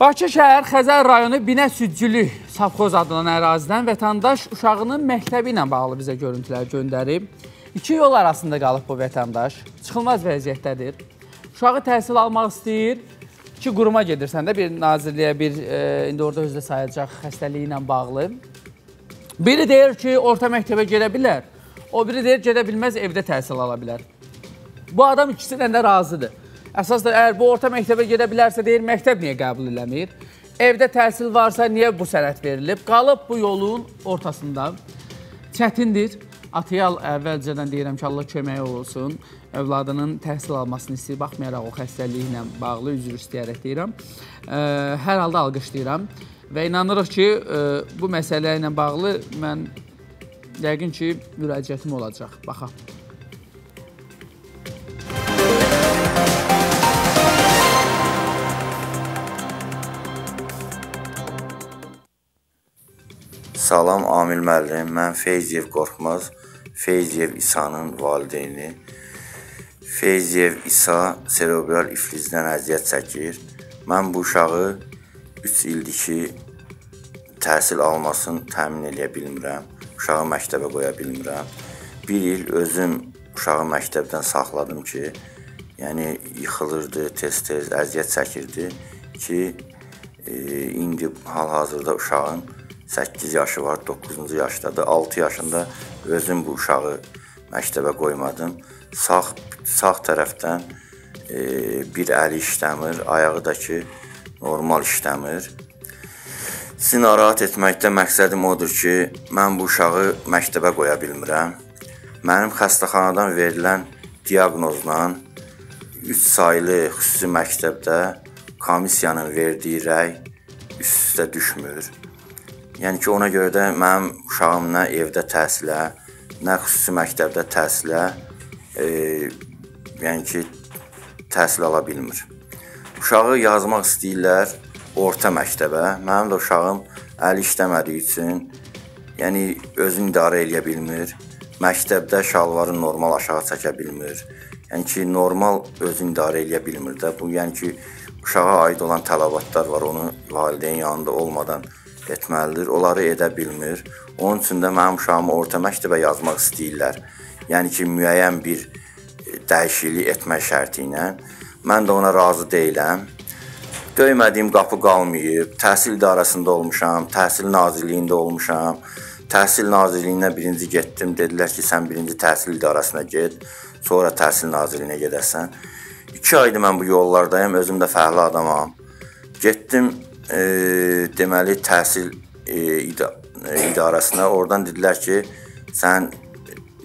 Bakı şəhər Xəzər rayonu Binə Südcülük savxoz adlanan ərazidən vətəndaş uşağının məktəbi ilə bağlı bizə görüntülər göndərib. İki yol arasında qalıb bu vətəndaş. Çıxılmaz vəziyyətdədir. Uşağı təhsil almaq istəyir. İki quruma gedirsən də bir nazirliyə, bir e, indi orada özdə sayacaq xəstəliyi ilə bağlı. Biri deyir ki, orta məktəbə gedə bilər. O biri deyir gedə bilməz, evdə təhsil ala bilər. Bu adam ikisindən də razıdır. Əsas da əgər bu orta məktəbə gedə bilərsə deyir, məktəb niyə qəbul eləmir? Evdə təhsil varsa niyə bu sənət verilib? Qalıb bu yolun ortasında. Çətindir. Ataya əvvəlcədən deyirəm ki, Allah köməyi olsun. Övladının təhsil almasını istəyir, baxmayaraq o xəstəliyi ilə bağlı üzr istəyərək deyirəm. Hər halda alqışlayıram və inanırıq ki, bu məsələ ilə bağlı mən yəqin ki, müraciətim olacaq. Baxaq. Salam Amil müəllim, mən Feyziyev Qorxmaz, Feyziyev İsa'nın valideyni. Feyziyev İsa serebral iflizdən əziyyət çəkir. Mən bu uşağı 3 ildir ki, təhsil almasını təmin eləyə bilmirəm. Uşağı məktəbə qoya bilmirəm. 1 il özüm uşağı məktəbdən saxladım ki, yəni yıxılırdı, tez-tez əziyyət çəkirdi ki, e, indi hal-hazırda uşağın 8 yaşı var, 9-cu yaşdadır. 6 yaşında özüm bu uşağı məktəbə qoymadım. Sağ sağ tərəfdən e, bir əli işləmir, ayağı da ki normal işləmir. Sizi narahat etməkdə məqsədim odur ki, mən bu uşağı məktəbə qoya bilmirəm. Mənim xəstəxanadan verilən diaqnozla 3 saylı xüsusi məktəbdə komissiyanın verdiyi rəy üst-üstə düşmür. Yəni ki, ona görə də mənim uşağım nə evdə təhsilə, nə xüsusi məktəbdə təhsilə, e, yəni ki, təhsil ala bilmir. Uşağı yazmaq istəyirlər orta məktəbə. Mənim də uşağım əli işləmədiyi üçün, yəni özünü idarə eləyə bilmir. Məktəbdə şalvarı normal aşağı çəkə bilmir. Yəni ki, normal özünü idarə eləyə bilmir də. Bu yəni ki, uşağa aid olan tələbatlar var, onu valideyn yanında olmadan etməlidir. Onları edə bilmir. Onun üçün də mənim uşağımı orta məktəbə yazmaq istəyirlər. Yəni ki, müəyyən bir e, dəyişiklik etmək şərti ilə. Mən də ona razı deyiləm. Döymədiyim qapı qalmayıb. Təhsil idarəsində olmuşam, Təhsil Nazirliyində olmuşam. Təhsil Nazirliyinə birinci getdim. Dedilər ki, sən birinci Təhsil idarəsinə get, sonra Təhsil Nazirliyinə gedəsən. 2 aydır mən bu yollardayam, özüm də fəhlə adamam. Getdim deməli təhsil e, ida e, idarəsinə. Oradan dedilər ki, sən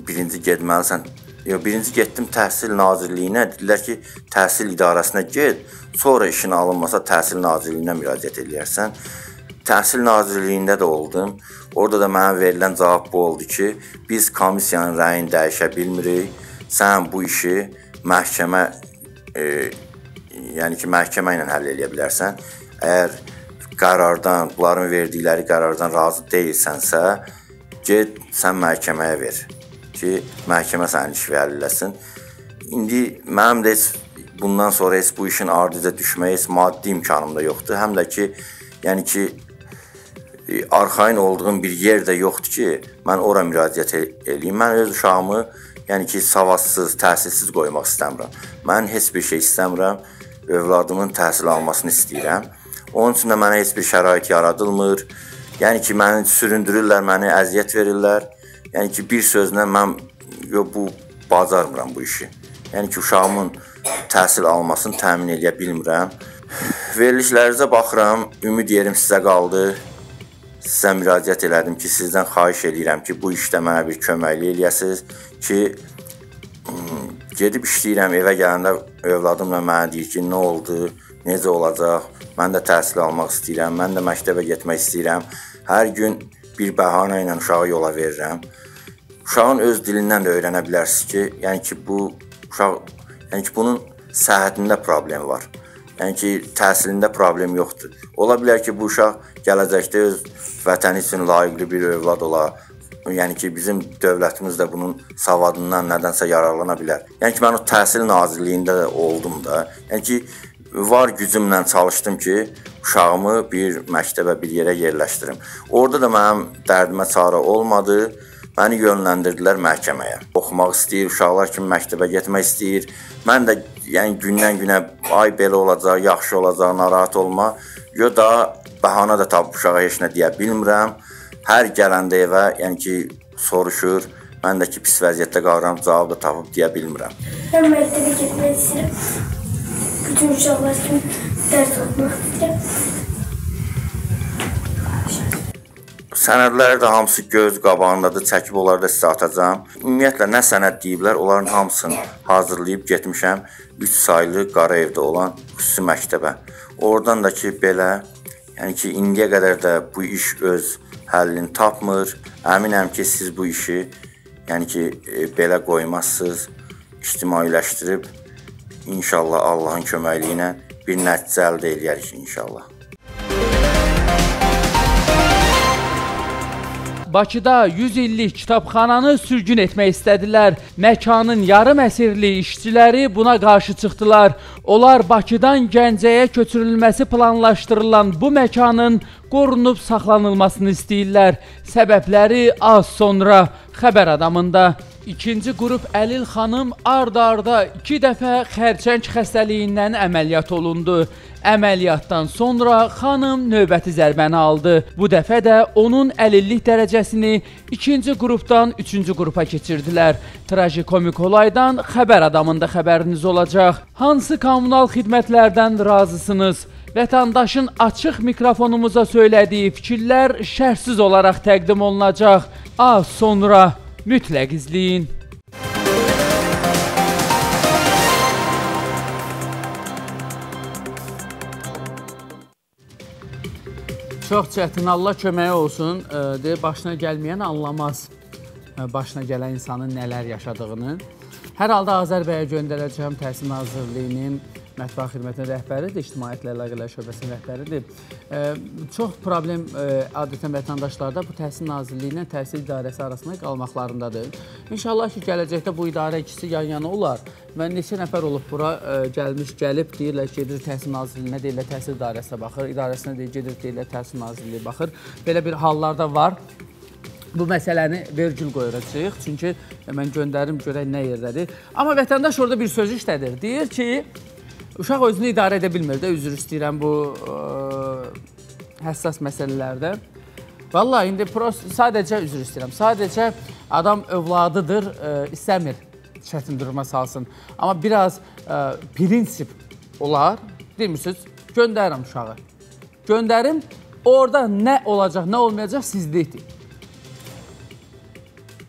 birinci getməlisən. Yox, birinci getdim Təhsil Nazirliyinə. Dedilər ki, Təhsil idarəsinə get, sonra işin alınmasa Təhsil Nazirliyinə müraciət edərsən. Təhsil Nazirliyində də oldum. Orada da mənə verilən cavab bu oldu ki, biz komissiyanın rəyini dəyişə bilmirik. Sən bu işi məhkəmə e, yəni ki, məhkəmə ilə həll edə bilərsən. Əgər qərardan, bunların verdikləri qərardan razı deyilsənsə, get sən məhkəməyə ver ki, məhkəmə sənin iş vəliləsin. İndi mənim də heç bundan sonra heç bu işin ardıca düşməyə heç maddi imkanım da yoxdur. Həm də ki, yəni ki, e, arxayın olduğum bir yer də yoxdur ki, mən ora müraciət eləyim. Mən öz uşağımı, yəni ki, savadsız, təhsilsiz qoymaq istəmirəm. Mən heç bir şey istəmirəm. Övladımın təhsil almasını istəyirəm. Onun üçün də mənə heç bir şərait yaradılmır. Yəni ki, məni süründürürlər, məni əziyyət verirlər. Yəni ki, bir sözlə mən yo bu bacarmıram bu işi. Yəni ki, uşağımın təhsil almasını təmin edə bilmirəm. Verilişlərinizə baxıram, ümid yerim sizə qaldı. Sizə müraciət elədim ki, sizdən xahiş edirəm ki, bu işdə mənə bir köməklik eləyəsiniz ki, gedib işləyirəm, evə gələndə övladımla mənə deyir ki, nə oldu, necə olacaq? Mən də təhsil almaq istəyirəm, mən də məktəbə getmək istəyirəm. Hər gün bir bəhanə ilə uşağı yola verirəm. Uşağın öz dilindən də öyrənə bilərsiniz ki, yəni ki bu uşaq yəni ki bunun səhhətində problem var. Yəni ki təhsilində problem yoxdur. Ola bilər ki bu uşaq gələcəkdə öz vətəni üçün layiqli bir övlad ola. Yəni ki bizim dövlətimiz də bunun savadından nədənsə yararlana bilər. Yəni ki mən o Təhsil Nazirliyində də oldum da. Yəni ki var gücümlə çalışdım ki, uşağımı bir məktəbə bir yerə yerləşdirim. Orada da mənim dərdimə çarə olmadı. Məni yönləndirdilər məhkəməyə. Oxumaq istəyir, uşaqlar kimi məktəbə getmək istəyir. Mən də yəni gündən-günə ay belə olacaq, yaxşı olacaq, narahat olma. Yo da bəhanə də tapıb uşağa heç nə deyə bilmirəm. Hər gələndə evə, yəni ki, soruşur. Mən də ki, pis vəziyyətdə qalıram, cavab da tapıb deyə bilmirəm. Mən məktəbə getmək istəyirəm. Bütün uşaqlar kimi dərs istəyirəm. Sənədləri də hamısı göz qabağındadır, çəkib onları da sizə atacağam. Ümumiyyətlə nə sənəd deyiblər, onların hamısını hazırlayıb getmişəm 3 saylı qara evdə olan xüsusi məktəbə. Oradan da ki belə, yəni ki indiyə qədər də bu iş öz həllini tapmır. Əminəm ki, siz bu işi yəni ki e, belə qoymazsınız, ictimailəşdirib inşallah Allahın köməkliyi ilə bir nəticə əldə edərik inşallah. Bakıda 100 illik kitabxananı sürgün etmək istədilər. Məkanın yarım əsrli işçiləri buna qarşı çıxdılar. Onlar Bakıdan Gəncəyə köçürülməsi planlaşdırılan bu məkanın qorunub saxlanılmasını istəyirlər. Səbəbləri az sonra xəbər adamında. İkinci qrup Əlil xanım ard-arda 2 dəfə xərçəng xəstəliyindən əməliyyat olundu. Əməliyyatdan sonra xanım növbəti zərbəni aldı. Bu dəfə də onun əlillik dərəcəsini ikinci qrupdan üçüncü qrupa keçirdilər. Trajikomik olaydan xəbər adamında xəbəriniz olacaq. Hansı kommunal xidmətlərdən razısınız? Vətəndaşın açıq mikrofonumuza söylədiyi fikirlər şərhsiz olaraq təqdim olunacaq. Az sonra mütləq izləyin. Çox çətin, Allah köməyi olsun. E, deyə başına gəlməyən anlamaz e, başına gələn insanın nələr yaşadığını. Hər halda Azərbaycana göndərəcəm Təhsil Nazirliyinin mətbuat xidmətinin rəhbəridir, ictimaiyyətlə əlaqələr şöbəsinin rəhbəridir. E, çox problem e, adətən vətəndaşlarda bu Təhsil Nazirliyi ilə Təhsil İdarəsi arasında qalmaqlarındadır. İnşallah ki, gələcəkdə bu idarə ikisi yan-yana olar və neçə nəfər olub bura e, gəlmiş, gəlib deyirlər ki, gedir Təhsil Nazirliyinə, deyirlər Təhsil İdarəsinə baxır, idarəsinə deyir, gedir deyirlər Təhsil Nazirliyi baxır. Belə bir hallarda var. Bu məsələni vergül qoyuracağıq. Çünki mən göndərim görək nə yerdədir. Amma vətəndaş orada bir söz işlədir. Deyir ki, uşaq özünü idarə edə bilmir də, üzr istəyirəm bu ə, həssas məsələlərdə. Vallahi indi sadəcə üzr istəyirəm. Sadəcə adam övladıdır, ə, istəmir çətin duruma salsın. Amma biraz ə, prinsip olar. Demirsiniz, göndərirəm uşağı. Göndərim, orada nə olacaq, nə olmayacaq sizlikdir.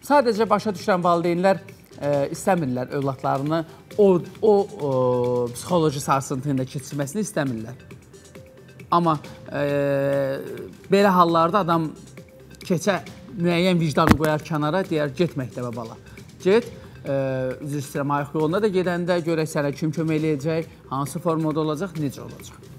Sadəcə başa düşürəm valideynlər ə, istəmirlər övladlarını o o, o psixoloji sarsıntı ilə keçirməsini istəmirlər. Amma ə, belə hallarda adam keçə müəyyən vicdanı qoyar kənara, deyər get məktəbə bala. Get ə, üzr istəyirəm ayaq yoluna da gedəndə görək sənə kim kömək eləyəcək, hansı formada olacaq, necə olacaq.